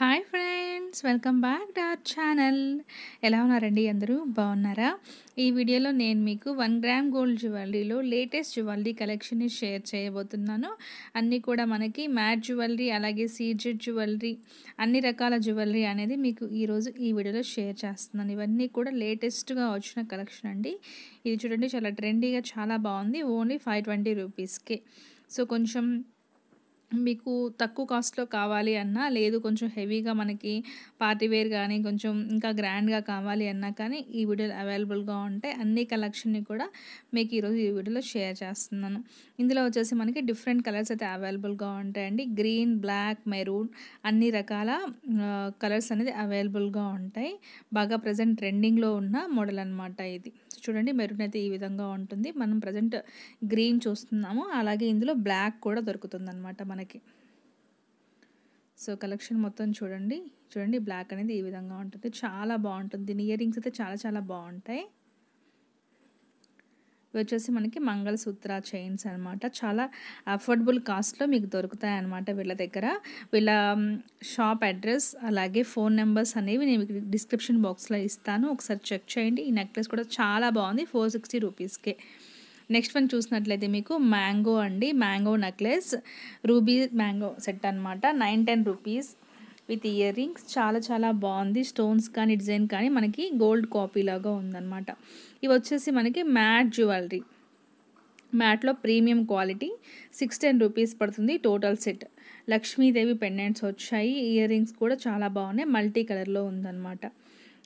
Hi friends welcome back to our channel. ఎలా ఉన్నారండి అందరూ? బాగున్నారా? ఈ వీడియోలో నేను మీకు వన్ గ్రామ్ గోల్డ్ జ్యువెలరీలో లేటెస్ట్ జ్యువెలరీ కలెక్షన్ని షేర్ చేయబోతున్నాను. అన్నీ కూడా మనకి మ్యాట్ జ్యువెలరీ అలాగే సీజెడ్ జ్యువెలరీ అన్ని రకాల జ్యువెలరీ అనేది మీకు ఈరోజు ఈ వీడియోలో షేర్ చేస్తున్నాను. ఇవన్నీ కూడా లేటెస్ట్గా వచ్చిన కలెక్షన్ అండి. ఇది చూడండి చాలా ట్రెండీగా చాలా బాగుంది. ఓన్లీ ఫైవ్ ట్వంటీ రూపీస్కే. సో కొంచెం మీకు తక్కువ కాస్ట్లో కావాలి అన్నా లేదు కొంచెం హెవీగా మనకి పార్టీ వేర్ కానీ కొంచెం ఇంకా గ్రాండ్గా కావాలి అన్నా కానీ ఈ వీడియోలో అవైలబుల్గా ఉంటాయి అన్ని కలెక్షన్ని కూడా మీకు ఈరోజు ఈ వీడియోలో షేర్ చేస్తున్నాను. ఇందులో వచ్చేసి మనకి డిఫరెంట్ కలర్స్ అయితే అవైలబుల్గా ఉంటాయండి. గ్రీన్ బ్లాక్ మెరూన్ అన్ని రకాల కలర్స్ అనేది అవైలబుల్గా ఉంటాయి. బాగా ప్రజెంట్ ట్రెండింగ్లో ఉన్న మోడల్ అనమాట ఇది. చూడండి మెరూన్ అయితే ఈ విధంగా ఉంటుంది. మనం ప్రజెంట్ గ్రీన్ చూస్తున్నాము. అలాగే ఇందులో బ్లాక్ కూడా దొరుకుతుంది అనమాట మనకి. సో కలెక్షన్ మొత్తం చూడండి. చూడండి బ్లాక్ అనేది ఈ విధంగా ఉంటుంది. చాలా బాగుంటుంది. దీని ఇయర్ రింగ్స్ అయితే చాలా చాలా బాగుంటాయి. ఇవి వచ్చేసి మనకి మంగళసూత్ర చైన్స్ అనమాట చాలా అఫోర్డబుల్ కాస్ట్లో మీకు దొరుకుతాయి అనమాట వీళ్ళ దగ్గర. వీళ్ళ షాప్ అడ్రస్ అలాగే ఫోన్ నెంబర్స్ అనేవి నేను మీకు డిస్క్రిప్షన్ బాక్స్లో ఇస్తాను. ఒకసారి చెక్ చేయండి. ఈ నెక్లెస్ కూడా చాలా బాగుంది. ఫోర్ సిక్స్టీ రూపీస్కే. నెక్స్ట్ వన్ చూసినట్లయితే మీకు మ్యాంగో అండి. Mango necklace. Ruby mango set అనమాట nine ten rupees. With ear rings చాలా చాలా బాగుంది. స్టోన్స్ కానీ డిజైన్ కానీ మనకి గోల్డ్ కాపీ లాగా ఉందన్నమాట. ఇవి వచ్చేసి మనకి matte jewellery. మ్యాట్లో premium quality six ten rupees పడుతుంది టోటల్ సెట్. లక్ష్మీదేవి పెండెంట్స్ వచ్చాయి. ఇయర్ రింగ్స్ కూడా చాలా బాగున్నాయి. మల్టీ కలర్లో ఉందన్నమాట.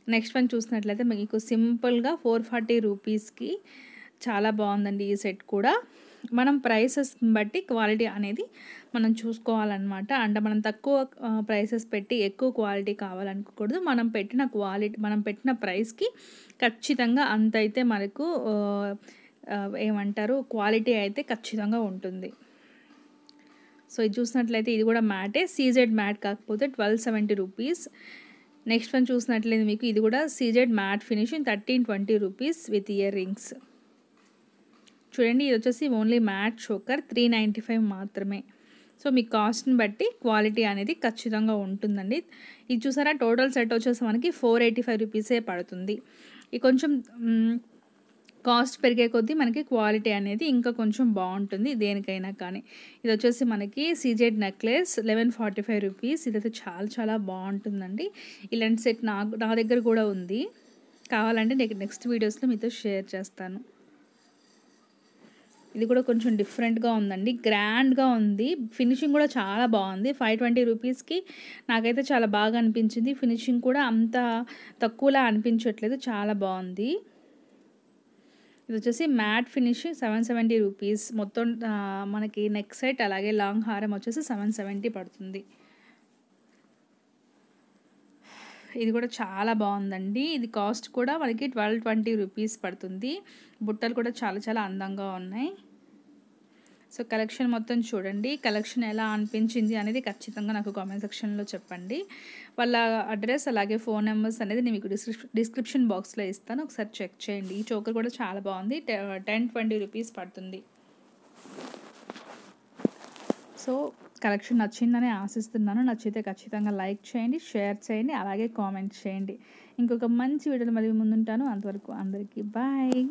నెక్స్ట్ వన్ చూసినట్లయితే మీకు సింపుల్గా ఫోర్ ఫార్టీ రూపీస్కి చాలా బాగుందండి ఈ సెట్ కూడా. మనం ప్రైసెస్ బట్టి క్వాలిటీ అనేది మనం చూసుకోవాలన్నమాట. అంటే మనం తక్కువ ప్రైసెస్ పెట్టి ఎక్కువ క్వాలిటీ కావాలనుకోకూడదు. మనం పెట్టిన క్వాలిటీ మనం పెట్టిన ప్రైస్కి ఖచ్చితంగా అంత అయితే మనకు ఏమంటారు క్వాలిటీ అయితే ఖచ్చితంగా ఉంటుంది. సో ఇది చూసినట్లయితే ఇది కూడా మ్యాటే. సీజెడ్ మ్యాట్ కాకపోతే twelve seventy rupees next one చూసినట్లయితే మీకు ఇది కూడా CZ matte finishing thirteen twenty rupees with ear rings చూడండి ఇది వచ్చేసి only matte choker three ninety five మాత్రమే. సో మీ కాస్ట్ని బట్టి క్వాలిటీ అనేది ఖచ్చితంగా ఉంటుందండి. ఇది చూసారా టోటల్ సెట్ వచ్చేసి మనకి ఫోర్ ఎయిటీ ఫైవ్ రూపీసే పడుతుంది. ఇది కొంచెం కాస్ట్ పెరిగే కొద్దీ మనకి క్వాలిటీ అనేది ఇంకా కొంచెం బాగుంటుంది దేనికైనా కానీ. ఇది వచ్చేసి మనకి CZ necklace eleven forty five rupees ఇదైతే చాలా చాలా బాగుంటుందండి. ఇలాంటి సెట్ నా నా దగ్గర కూడా ఉంది. కావాలంటే నేను నెక్స్ట్ వీడియోస్లో మీతో షేర్ చేస్తాను. ఇది కూడా కొంచెం డిఫరెంట్గా ఉందండి. గ్రాండ్గా ఉంది. ఫినిషింగ్ కూడా చాలా బాగుంది. ఫైవ్ ట్వంటీ రూపీస్కి నాకైతే చాలా బాగా అనిపించింది. ఫినిషింగ్ కూడా అంత తక్కువలా అనిపించట్లేదు. చాలా బాగుంది. ఇది వచ్చేసి matte finish seven seventy rupees. మొత్తం మనకి నెక్ సెట్ అలాగే లాంగ్ హారం వచ్చేసి సెవెన్ సెవెంటీ పడుతుంది. ఇది కూడా చాలా బాగుందండి. ఇది కాస్ట్ కూడా మనకి ట్వెల్వ్ ట్వంటీ రూపీస్ పడుతుంది. బుట్టలు కూడా చాలా చాలా అందంగా ఉన్నాయి. సో కలెక్షన్ మొత్తం చూడండి. కలెక్షన్ ఎలా అనిపించింది అనేది ఖచ్చితంగా నాకు కామెంట్ సెక్షన్లో చెప్పండి. వాళ్ళ అడ్రస్ అలాగే ఫోన్ నెంబర్స్ అనేది నేను మీకు డిస్క్రిప్షన్ బాక్స్లో ఇస్తాను. ఒకసారి చెక్ చేయండి. ఈ చోకర్ కూడా చాలా బాగుంది. టెన్ ట్వంటీ రూపీస్ పడుతుంది. సో కలెక్షన్ నచ్చిందని ఆశిస్తున్నాను. నచ్చితే ఖచ్చితంగా లైక్ చేయండి షేర్ చేయండి అలాగే కామెంట్ చేయండి. ఇంకొక మంచి వీడియోలు మళ్ళీ ముందుంటాను. అంతవరకు అందరికీ బాయ్.